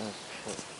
Okay.